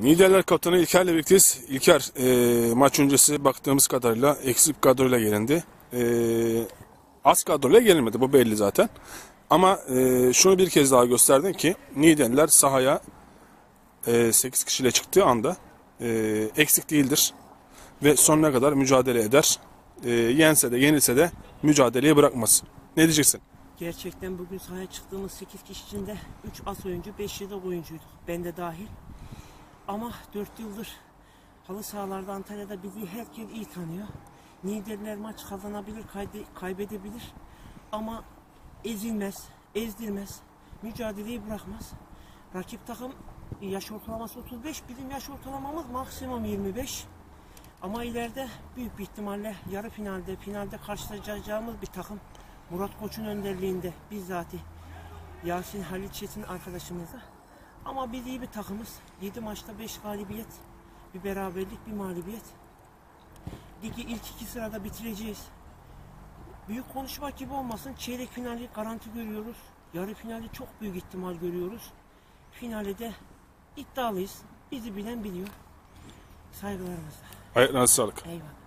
Niğdeler kaptanı İlker'le birlikteyiz. İlker e, maç öncesi baktığımız kadarıyla eksik kadroyla gelindi. E, az kadroyla gelinmedi bu belli zaten. Ama e, şunu bir kez daha gösterdin ki Niğdeliler sahaya e, 8 kişiyle çıktığı anda e, eksik değildir. Ve sonuna kadar mücadele eder. E, yense de yenilse de mücadeleyi bırakmaz. Ne diyeceksin? Gerçekten bugün sahaya çıktığımız 8 kişi içinde 3 as oyuncu, 5 yedek oyuncuyduk. Ben de dahil. Ama 4 yıldır halı sahalarda Antalya'da bizi herkes iyi tanıyor. Niğdeliler maç kazanabilir, kaybedebilir. Ama ezilmez, ezdirmez. Mücadeleyi bırakmaz. Rakip takım yaş ortalaması 35, bizim yaş ortalamamız maksimum 25. Ama ileride büyük bir ihtimalle yarı finalde, finalde karşılaşacağımız bir takım Murat Koç'un önderliğinde bizzati Yasin Halil Çetin arkadaşımızla. Ama biz iyi bir takımız. 7 maçta 5 galibiyet, bir beraberlik, bir mağlubiyet. Ligi ilk iki sırada bitireceğiz. Büyük konuşmak gibi olmasın. Çeyrek finali garanti görüyoruz. Yarı finali çok büyük ihtimal görüyoruz. Finale de iddialıyız. Bizi bilen biliyor. Saygılarımızla. Ayaklarına sağlık. Eyvallah.